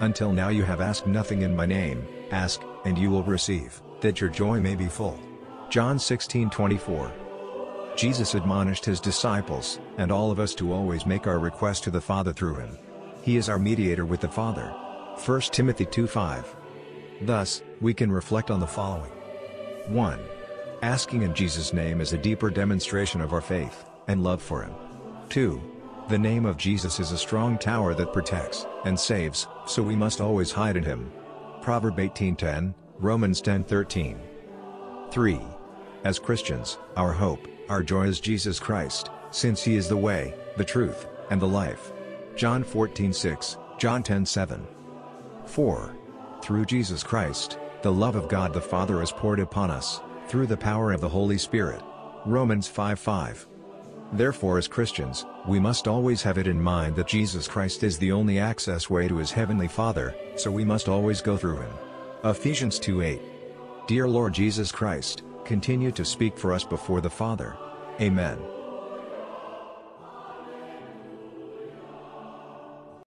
Until now you have asked nothing in my name, ask, and you will receive, that your joy may be full. John 16:24. Jesus admonished his disciples, and all of us to always make our request to the Father through him. He is our mediator with the Father. 1 Timothy 2:5. Thus, we can reflect on the following. 1. Asking in Jesus' name is a deeper demonstration of our faith and love for him. 2. The name of Jesus is a strong tower that protects and saves, so we must always hide in him. Proverb 18:10, Romans 10:13. 3. As Christians, our hope, our joy is Jesus Christ, since he is the way, the truth, and the life. John 14:6, John 10:7. 4. Through Jesus Christ, the love of God the Father is poured upon us, through the power of the Holy Spirit. Romans 5:5. Therefore as Christians, we must always have it in mind that Jesus Christ is the only access way to his heavenly Father, so we must always go through him. Ephesians 2:8. Dear Lord Jesus Christ, continue to speak for us before the Father. Amen.